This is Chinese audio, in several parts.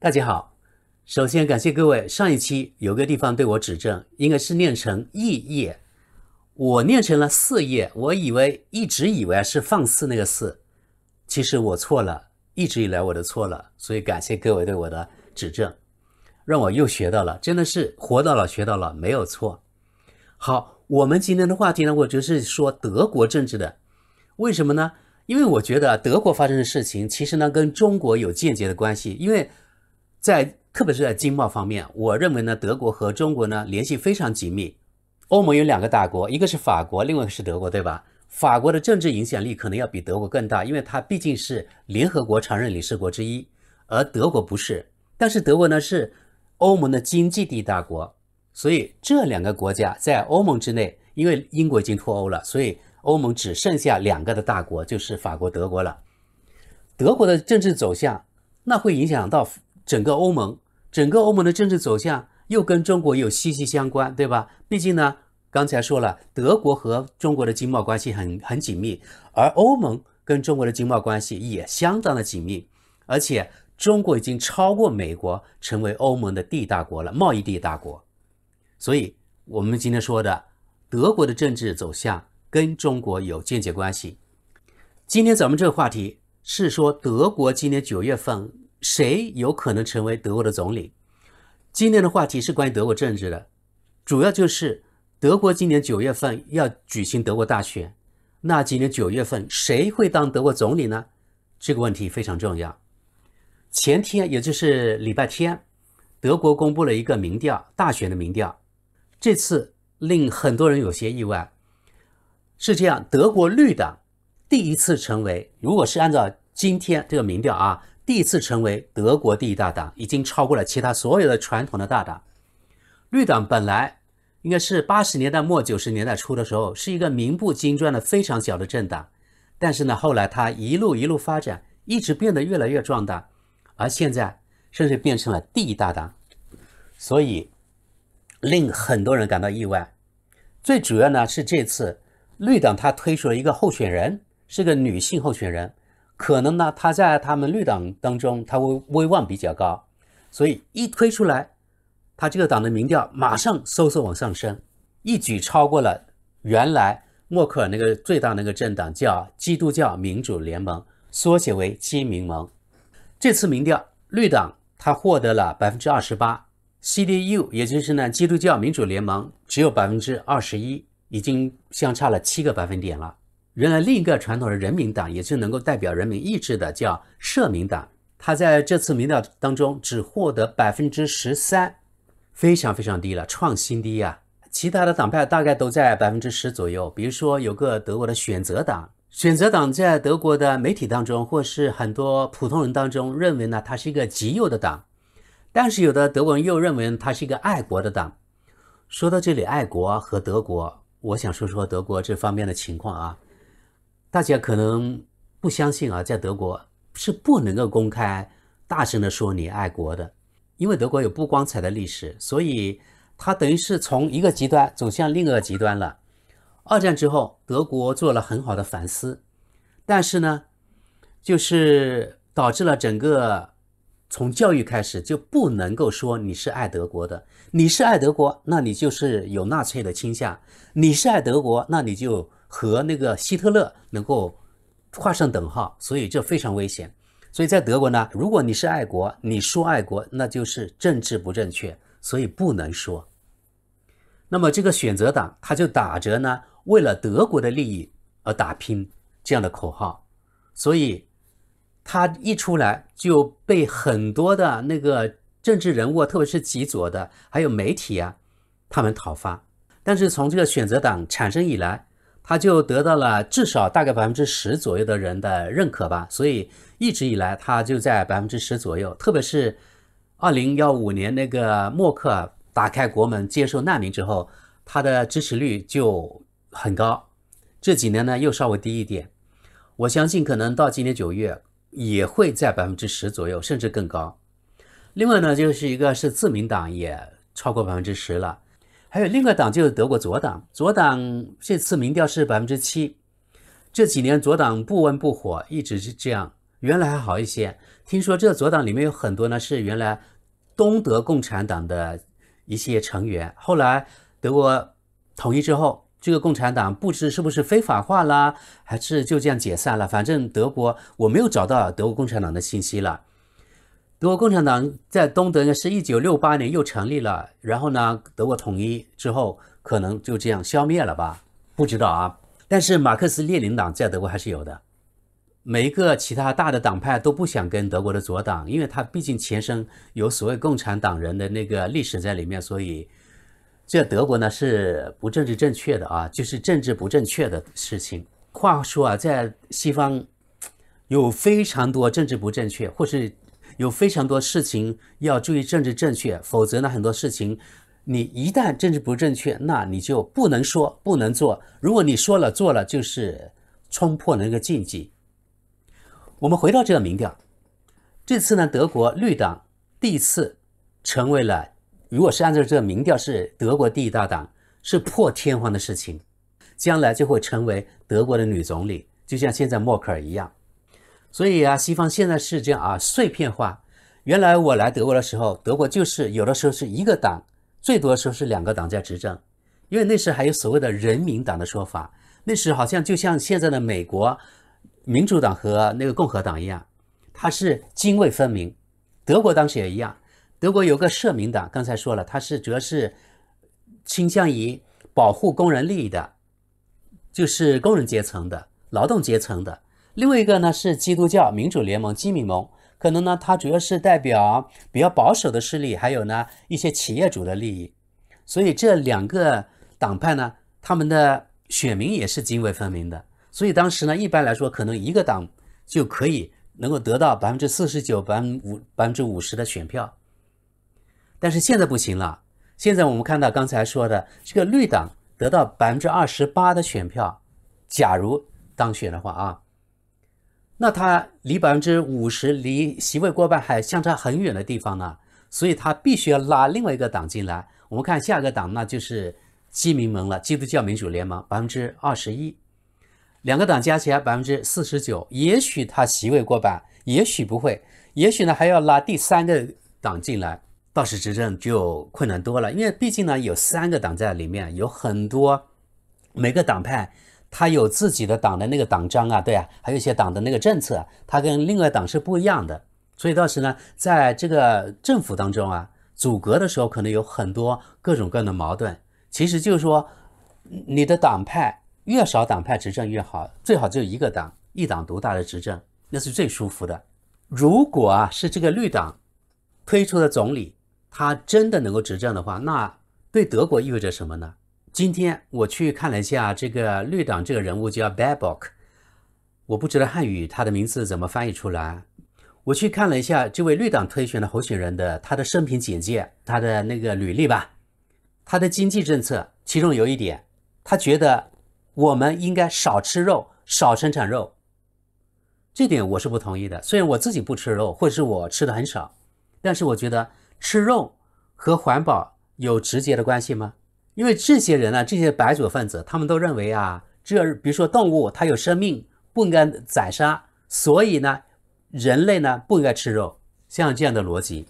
大家好，首先感谢各位。上一期有个地方对我指正，应该是念成“异业”，我念成了“四业”。我以为一直以为是放肆那个“肆”，其实我错了，一直以来我都错了。所以感谢各位对我的指正，让我又学到了，真的是活到老学到老，没有错。好，我们今天的话题呢，我就是说德国政治的，为什么呢？因为我觉得德国发生的事情，其实呢跟中国有间接的关系。因为在特别是在经贸方面，我认为呢，德国和中国呢联系非常紧密。欧盟有两个大国，一个是法国，另外一个是德国，对吧？法国的政治影响力可能要比德国更大，因为它毕竟是联合国常任理事国之一，而德国不是。但是德国呢是欧盟的经济第一大国，所以这两个国家在欧盟之内，因为英国已经脱欧了，所以。欧盟只剩下两个的大国，就是法国、德国了。德国的政治走向，那会影响到整个欧盟。整个欧盟的政治走向又跟中国有息息相关，对吧？毕竟呢，刚才说了，德国和中国的经贸关系很很紧密，而欧盟跟中国的经贸关系也相当的紧密。而且，中国已经超过美国，成为欧盟的第一大国了，贸易第一大国。所以，我们今天说的德国的政治走向。跟中国有间接关系。今天咱们这个话题是说德国今年九月份谁有可能成为德国的总理？今天的话题是关于德国政治的，主要就是德国今年九月份要举行德国大选，那今年九月份谁会当德国总理呢？这个问题非常重要。前天也就是礼拜天，德国公布了一个民调，大选的民调，这次令很多人有些意外。是这样，德国绿党第一次成为，如果是按照今天这个民调啊，第一次成为德国第一大党，已经超过了其他所有的传统的大党。绿党本来应该是八十年代末九十年代初的时候是一个名不经传的非常小的政党，但是呢，后来它一路一路发展，一直变得越来越壮大，而现在甚至变成了第一大党，所以令很多人感到意外。最主要呢是这次。绿党它推出了一个候选人，是个女性候选人，可能呢，他在他们绿党当中，他威威望比较高，所以一推出来，他这个党的民调马上嗖嗖往上升，一举超过了原来默克尔那个最大那个政党叫基督教民主联盟，缩写为基民盟。这次民调，绿党他获得了百分之二十八，CDU 也就是呢基督教民主联盟只有百分之二十一。已经相差了七个百分点了。原来另一个传统的人民党，也是能够代表人民意志的，叫社民党，他在这次民调当中只获得百分之十三，非常非常低了，创新低啊。其他的党派大概都在百分之十左右。比如说有个德国的选择党，选择党在德国的媒体当中，或是很多普通人当中认为呢，它是一个极右的党，但是有的德国人又认为它是一个爱国的党。说到这里，爱国和德国。我想说说德国这方面的情况啊，大家可能不相信啊，在德国是不能够公开大声的说你爱国的，因为德国有不光彩的历史，所以它等于是从一个极端走向另一个极端了。二战之后，德国做了很好的反思，但是呢，就是导致了整个。从教育开始就不能够说你是爱德国的，你是爱德国，那你就是有纳粹的倾向；你是爱德国，那你就和那个希特勒能够画上等号。所以这非常危险。所以在德国呢，如果你是爱国，你说爱国，那就是政治不正确，所以不能说。那么这个选择党他就打着呢，为了德国的利益而打拼这样的口号，所以。他一出来就被很多的那个政治人物，特别是极左的，还有媒体啊，他们讨伐。但是从这个选择党产生以来，他就得到了至少大概百分之十左右的人的认可吧。所以一直以来，他就在百分之十左右。特别是二零幺五年那个默克尔打开国门接受难民之后，他的支持率就很高。这几年呢，又稍微低一点。我相信可能到今年九月。也会在百分之十左右，甚至更高。另外呢，就是一个是自民党也超过百分之十了，还有另外党就是德国左党，左党这次民调是百分之七。这几年左党不温不火，一直是这样。原来还好一些。听说这个左党里面有很多呢是原来东德共产党的一些成员，后来德国统一之后。这个共产党不知是不是非法化啦，还是就这样解散了？反正德国我没有找到德国共产党的信息了。德国共产党在东德呢是一九六八年又成立了，然后呢，德国统一之后可能就这样消灭了吧？不知道啊。但是马克思列宁党在德国还是有的。每一个其他大的党派都不想跟德国的左党，因为他毕竟前身有所谓共产党人的那个历史在里面，所以。这德国呢是不政治正确的啊，就是政治不正确的事情。话说啊，在西方有非常多政治不正确，或是有非常多事情要注意政治正确，否则呢，很多事情你一旦政治不正确，那你就不能说不能做。如果你说了做了，就是冲破那个禁忌。我们回到这个民调，这次呢，德国绿党第一次成为了。如果是按照这个民调是德国第一大党，是破天荒的事情，将来就会成为德国的女总理，就像现在默克尔一样。所以啊，西方现在是这样啊，碎片化。原来我来德国的时候，德国就是有的时候是一个党，最多的时候是两个党在执政，因为那时还有所谓的人民党的说法。那时好像就像现在的美国民主党和那个共和党一样，它是泾渭分明。德国当时也一样。德国有个社民党，刚才说了，它是主要是倾向于保护工人利益的，就是工人阶层的、劳动阶层的。另外一个呢是基督教民主联盟（基民盟），可能呢它主要是代表比较保守的势力，还有呢一些企业主的利益。所以这两个党派呢，他们的选民也是泾渭分明的。所以当时呢，一般来说，可能一个党就可以能够得到百分之四十九、百分五、百分之五十的选票。但是现在不行了。现在我们看到刚才说的这个绿党得到百分之二十八的选票，假如当选的话啊，那他离百分之五十、离席位过半还相差很远的地方呢。所以他必须要拉另外一个党进来。我们看下一个党，那就是基民盟了，基督教民主联盟，百分之二十一，两个党加起来百分之四十九。也许他席位过半，也许不会，也许呢还要拉第三个党进来。到时执政就困难多了，因为毕竟呢有三个党在里面，有很多每个党派他有自己的党的那个党章啊，对啊，还有一些党的那个政策，他跟另外党是不一样的。所以到时呢，在这个政府当中啊，组阁的时候可能有很多各种各样的矛盾。其实就是说，你的党派越少，党派执政越好，最好就一个党一党独大的执政，那是最舒服的。如果啊是这个绿党推出的总理。他真的能够执政的话，那对德国意味着什么呢？今天我去看了一下这个绿党这个人物叫 Baerbock，我不知道汉语他的名字怎么翻译出来。我去看了一下这位绿党推选的候选人的他的生平简介，他的那个履历吧。他的经济政策其中有一点，他觉得我们应该少吃肉，少生产肉。这点我是不同意的。虽然我自己不吃肉，或者是我吃的很少，但是我觉得。吃肉和环保有直接的关系吗？因为这些人呢，这些白左分子，他们都认为啊，这比如说动物它有生命，不应该宰杀，所以呢，人类呢不应该吃肉，像这样的逻辑。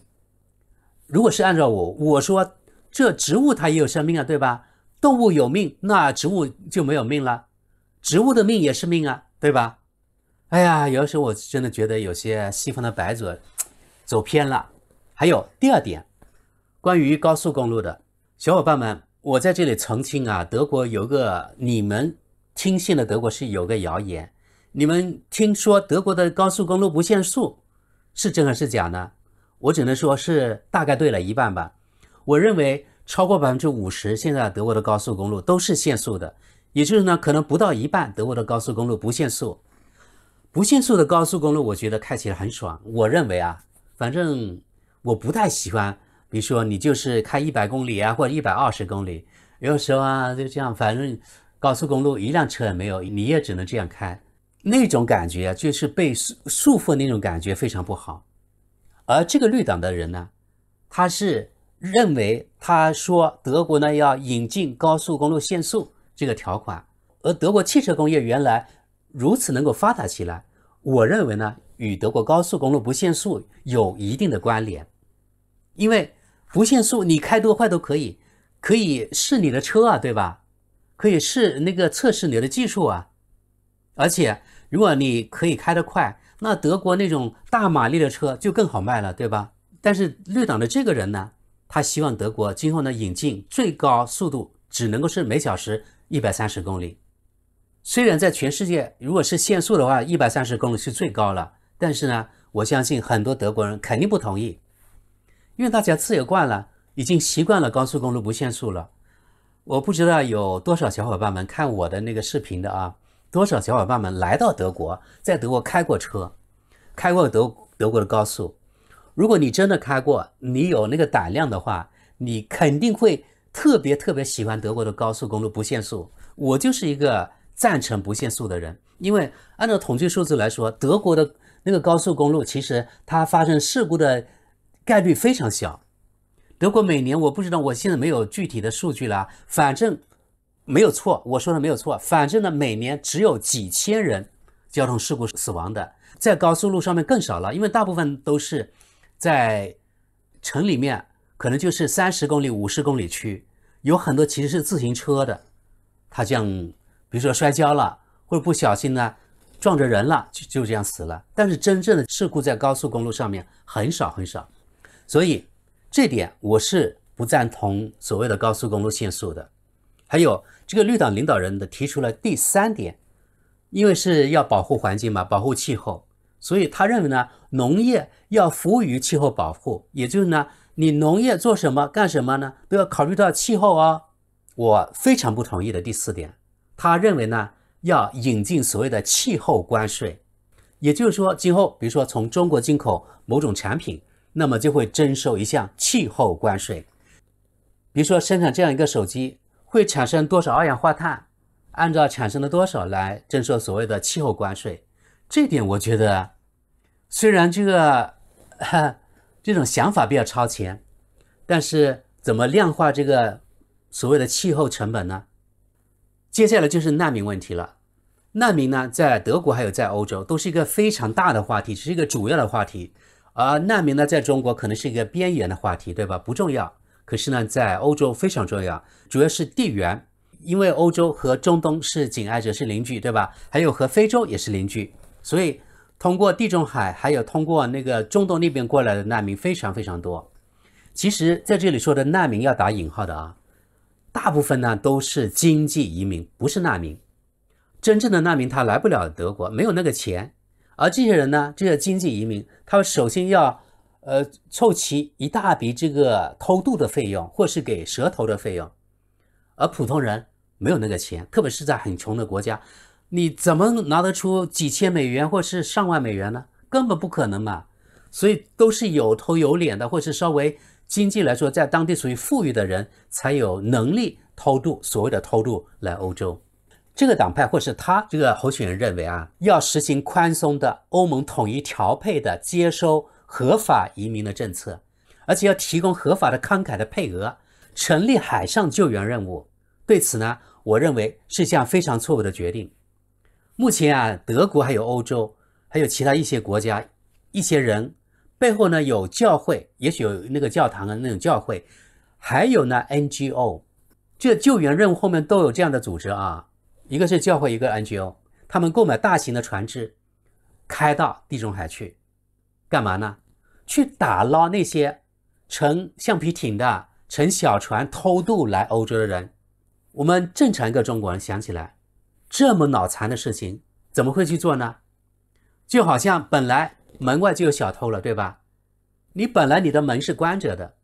如果是按照我我说，这植物它也有生命啊，对吧？动物有命，那植物就没有命了，植物的命也是命啊，对吧？哎呀，有的时候我真的觉得有些西方的白左走偏了。还有第二点，关于高速公路的小伙伴们，我在这里澄清啊，德国有个你们听信的德国是有个谣言，你们听说德国的高速公路不限速，是真还是假呢？我只能说是大概对了一半吧。我认为超过百分之五十，现在德国的高速公路都是限速的，也就是呢，可能不到一半德国的高速公路不限速。不限速的高速公路，我觉得开起来很爽。我认为啊，反正。我不太喜欢，比如说你就是开一百公里啊，或者一百二十公里，有时候啊就这样，反正高速公路一辆车也没有，你也只能这样开，那种感觉就是被束束缚那种感觉非常不好。而这个绿党的人呢，他是认为他说德国呢要引进高速公路限速这个条款，而德国汽车工业原来如此能够发达起来，我认为呢与德国高速公路不限速有一定的关联，因为不限速你开多快都可以，可以试你的车啊，对吧？可以试那个测试你的技术啊，而且如果你可以开得快，那德国那种大马力的车就更好卖了，对吧？但是绿党的这个人呢，他希望德国今后呢引进最高速度只能够是每小时一百三十公里。虽然在全世界如果是限速的话，一百三十公里是最高了，但是呢，我相信很多德国人肯定不同意，因为大家自由惯了，已经习惯了高速公路不限速了。我不知道有多少小伙伴们看我的那个视频的啊？多少小伙伴们来到德国，在德国开过车，开过德德国的高速。如果你真的开过，你有那个胆量的话，你肯定会特别特别喜欢德国的高速公路不限速。我就是一个赞成不限速的人，因为按照统计数字来说，德国的那个高速公路其实它发生事故的概率非常小。德国每年我不知道，我现在没有具体的数据了，反正没有错，我说的没有错。反正呢，每年只有几千人交通事故死亡的，在高速路上面更少了，因为大部分都是在城里面，可能就是三十公里、五十公里区，有很多其实是自行车的，他这样，比如说摔跤了，或者不小心呢撞着人了，就就这样死了。但是真正的事故在高速公路上面很少很少，所以。这点我是不赞同所谓的高速公路限速的。还有这个绿党领导人的提出了第三点，因为是要保护环境嘛，保护气候，所以他认为呢，农业要服务于气候保护，也就是呢，你农业做什么干什么呢，都要考虑到气候哦。我非常不同意的第四点，他认为呢，要引进所谓的气候关税，也就是说，今后比如说从中国进口某种产品。那么就会征收一项气候关税，比如说生产这样一个手机会产生多少二氧化碳，按照产生的多少来征收所谓的气候关税。这点我觉得，虽然这个这种想法比较超前，但是怎么量化这个所谓的气候成本呢？接下来就是难民问题了。难民呢，在德国还有在欧洲都是一个非常大的话题，是一个主要的话题。而难民呢，在中国可能是一个边缘的话题，对吧？不重要。可是呢，在欧洲非常重要，主要是地缘，因为欧洲和中东是紧挨着，是邻居，对吧？还有和非洲也是邻居，所以通过地中海，还有通过那个中东那边过来的难民非常非常多。其实在这里说的难民要打引号的啊，大部分呢都是经济移民，不是难民。真正的难民他来不了德国，没有那个钱。而这些人呢，这些经济移民，他们首先要，呃，凑齐一大笔这个偷渡的费用，或是给蛇头的费用，而普通人没有那个钱，特别是在很穷的国家，你怎么拿得出几千美元或是上万美元呢？根本不可能嘛！所以都是有头有脸的，或是稍微经济来说在当地属于富裕的人，才有能力偷渡，所谓的偷渡来欧洲。这个党派或是他这个候选人认为啊，要实行宽松的欧盟统一调配的接收合法移民的政策，而且要提供合法的慷慨的配额，成立海上救援任务。对此呢，我认为是项非常错误的决定。目前啊，德国还有欧洲，还有其他一些国家，一些人背后呢有教会，也许有那个教堂的那种教会，还有呢 NGO，这救援任务后面都有这样的组织啊。一个是教会，一个 NGO，他们购买大型的船只，开到地中海去，干嘛呢？去打捞那些乘橡皮艇的、乘小船偷渡来欧洲的人。我们正常一个中国人想起来，这么脑残的事情，怎么会去做呢？就好像本来门外就有小偷了，对吧？你本来你的门是关着的，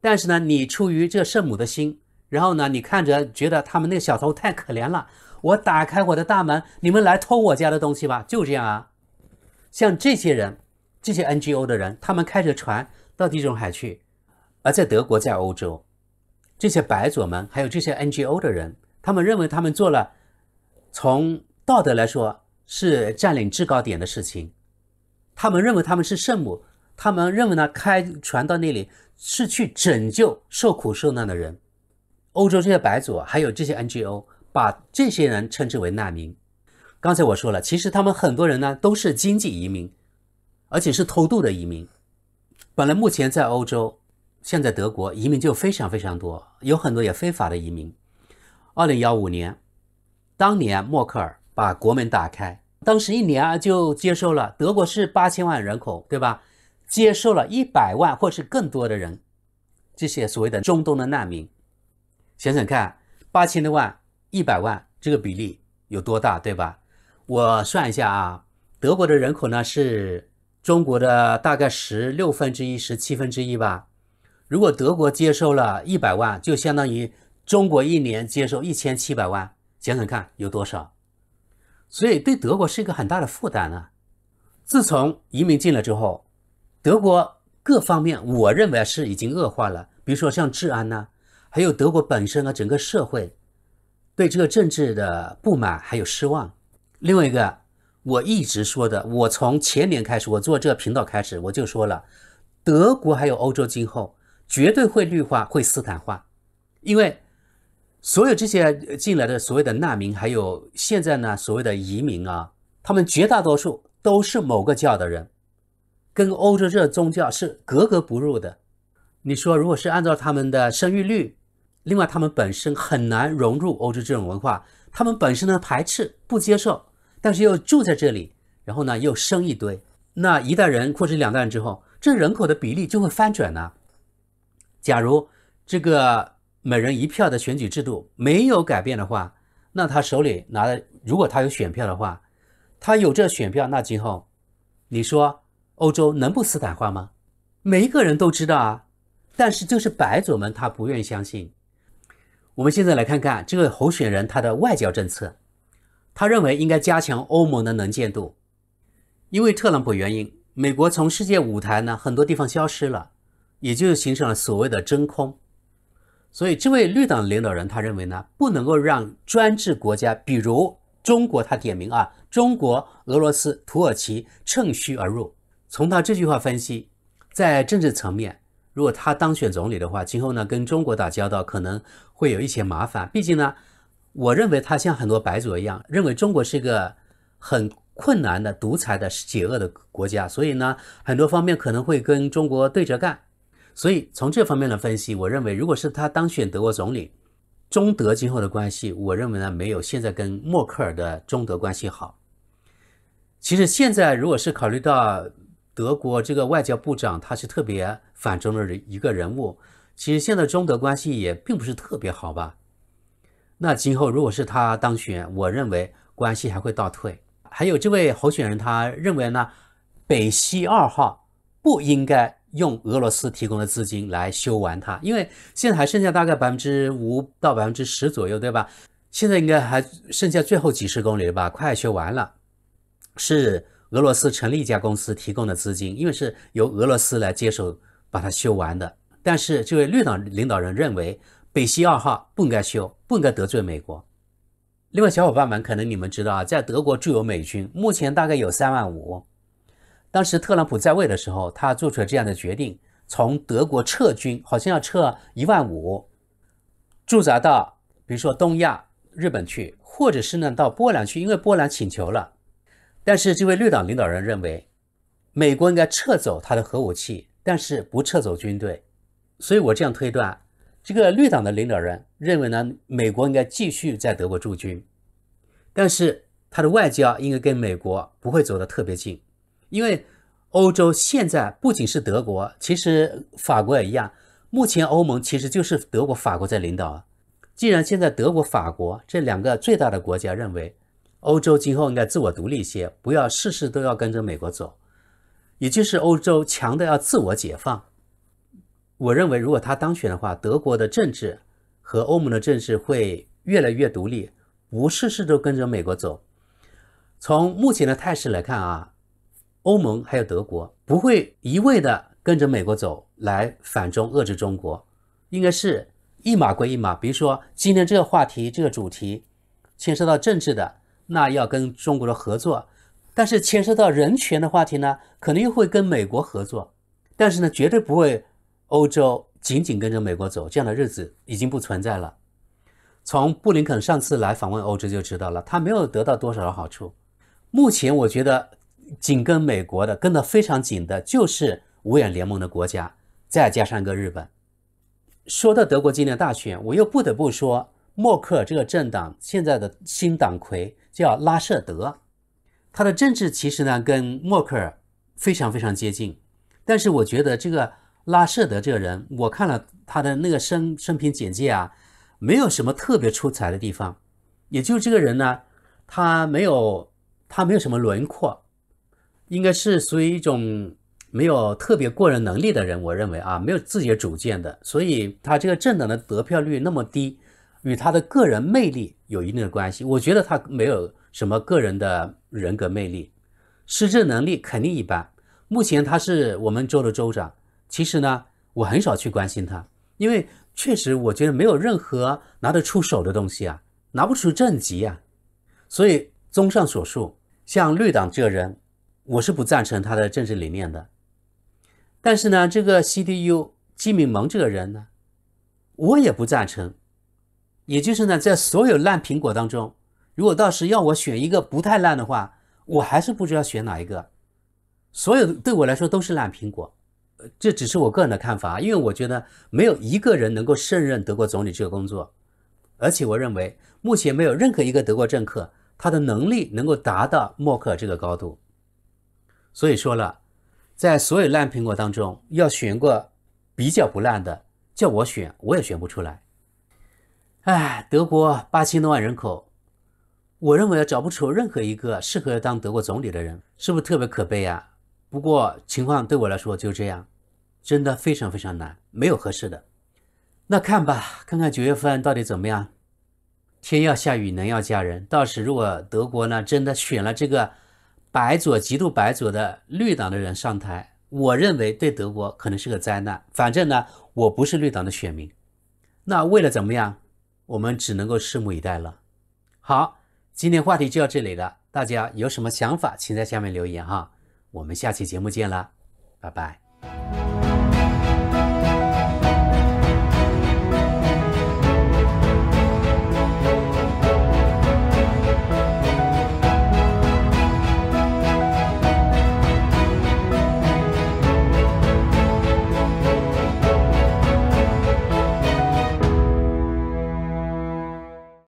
但是呢，你出于这圣母的心，然后呢，你看着觉得他们那个小偷太可怜了。我打开我的大门，你们来偷我家的东西吧，就这样啊。像这些人，这些 NGO 的人，他们开着船到地中海去，而在德国，在欧洲，这些白左们，还有这些 NGO 的人，他们认为他们做了从道德来说是占领制高点的事情，他们认为他们是圣母，他们认为呢，开船到那里是去拯救受苦受难的人。欧洲这些白左，还有这些 NGO。把这些人称之为难民。刚才我说了，其实他们很多人呢都是经济移民，而且是偷渡的移民。本来目前在欧洲，现在德国移民就非常非常多，有很多也非法的移民。二零幺五年，当年默克尔把国门打开，当时一年啊就接收了德国是八千万人口，对吧？接受了一百万或是更多的人，这些所谓的中东的难民。想想看，八千多万、一百万，这个比例有多大，对吧？我算一下啊，德国的人口呢是。中国的大概十六分之一、十七分之一吧。如果德国接收了一百万，就相当于中国一年接收一千七百万，想想看有多少。所以对德国是一个很大的负担啊。自从移民进来之后，德国各方面我认为是已经恶化了。比如说像治安呐，还有德国本身啊，整个社会对这个政治的不满还有失望。另外一个。我一直说的，我从前年开始，我做这个频道开始，我就说了，德国还有欧洲今后绝对会绿化、会斯坦化，因为所有这些进来的所谓的难民，还有现在呢所谓的移民啊，他们绝大多数都是某个教的人，跟欧洲这宗教是格格不入的。你说，如果是按照他们的生育率，另外他们本身很难融入欧洲这种文化，他们本身的排斥、不接受。但是又住在这里，然后呢又生一堆，那一代人或者两代人之后，这人口的比例就会翻转呢。假如这个每人一票的选举制度没有改变的话，那他手里拿的，如果他有选票的话，他有这选票，那今后你说欧洲能不斯坦化吗？每一个人都知道啊，但是就是白左们他不愿意相信。我们现在来看看这个候选人他的外交政策。他认为应该加强欧盟的能见度，因为特朗普原因，美国从世界舞台呢很多地方消失了，也就形成了所谓的真空。所以这位绿党领导人他认为呢，不能够让专制国家，比如中国，他点名啊，中国、俄罗斯、土耳其趁虚而入。从他这句话分析，在政治层面，如果他当选总理的话，今后呢跟中国打交道可能会有一些麻烦，毕竟呢。我认为他像很多白左一样，认为中国是一个很困难的独裁的邪恶的国家，所以呢，很多方面可能会跟中国对着干。所以从这方面来分析，我认为如果是他当选德国总理，中德今后的关系，我认为呢没有现在跟默克尔的中德关系好。其实现在如果是考虑到德国这个外交部长他是特别反中的一个人物，其实现在中德关系也并不是特别好吧。那今后如果是他当选，我认为关系还会倒退。还有这位候选人，他认为呢，北溪二号不应该用俄罗斯提供的资金来修完它，因为现在还剩下大概百分之五到百分之十左右，对吧？现在应该还剩下最后几十公里了吧，快修完了，是俄罗斯成立一家公司提供的资金，因为是由俄罗斯来接手把它修完的。但是这位绿党领导人认为。北溪二号不应该修，不应该得罪美国。另外，小伙伴们可能你们知道啊，在德国驻有美军，目前大概有三万五。当时特朗普在位的时候，他做出了这样的决定，从德国撤军，好像要撤一万五，驻扎到比如说东亚、日本去，或者是呢到波兰去，因为波兰请求了。但是这位绿党领导人认为，美国应该撤走他的核武器，但是不撤走军队。所以我这样推断。这个绿党的领导人认为呢，美国应该继续在德国驻军，但是他的外交应该跟美国不会走得特别近，因为欧洲现在不仅是德国，其实法国也一样。目前欧盟其实就是德国、法国在领导。既然现在德国、法国这两个最大的国家认为欧洲今后应该自我独立一些，不要事事都要跟着美国走，也就是欧洲强的要自我解放。我认为，如果他当选的话，德国的政治和欧盟的政治会越来越独立，不事事都跟着美国走。从目前的态势来看啊，欧盟还有德国不会一味的跟着美国走来反中遏制中国，应该是一码归一码。比如说今天这个话题、这个主题牵涉到政治的，那要跟中国的合作；但是牵涉到人权的话题呢，可能又会跟美国合作。但是呢，绝对不会。欧洲紧紧跟着美国走，这样的日子已经不存在了。从布林肯上次来访问欧洲就知道了，他没有得到多少的好处。目前我觉得紧跟美国的，跟得非常紧的，就是五眼联盟的国家，再加上一个日本。说到德国今年大选，我又不得不说，默克尔这个政党现在的新党魁叫拉舍德，他的政治其实呢跟默克尔非常非常接近，但是我觉得这个拉舍德这个人，我看了他的那个生生平简介啊，没有什么特别出彩的地方，也就这个人呢，他没有他没有什么轮廓，应该是属于一种。没有特别过人能力的人，我认为啊，没有自己的主见的，所以他这个政党的得票率那么低，与他的个人魅力有一定的关系。我觉得他没有什么个人的人格魅力，施政能力肯定一般。目前他是我们州的州长，其实呢，我很少去关心他，因为确实我觉得没有任何拿得出手的东西啊，拿不出政绩啊。所以综上所述，像绿党这个人，我是不赞成他的政治理念的。但是呢，这个 CDU 基敏蒙这个人呢，我也不赞成。也就是呢，在所有烂苹果当中，如果到时要我选一个不太烂的话，我还是不知道选哪一个。所有对我来说都是烂苹果，这只是我个人的看法。因为我觉得没有一个人能够胜任德国总理这个工作，而且我认为目前没有任何一个德国政客他的能力能够达到默克尔这个高度。所以说了。在所有烂苹果当中，要选个比较不烂的，叫我选，我也选不出来。哎，德国八千多万人口，我认为找不出任何一个适合当德国总理的人，是不是特别可悲啊？不过情况对我来说就这样，真的非常非常难，没有合适的。那看吧，看看九月份到底怎么样。天要下雨，人要嫁人。到时如果德国呢真的选了这个。白左极度白左的绿党的人上台，我认为对德国可能是个灾难。反正呢，我不是绿党的选民。那为了怎么样，我们只能够拭目以待了。好，今天话题就到这里了。大家有什么想法，请在下面留言哈。我们下期节目见了，拜拜。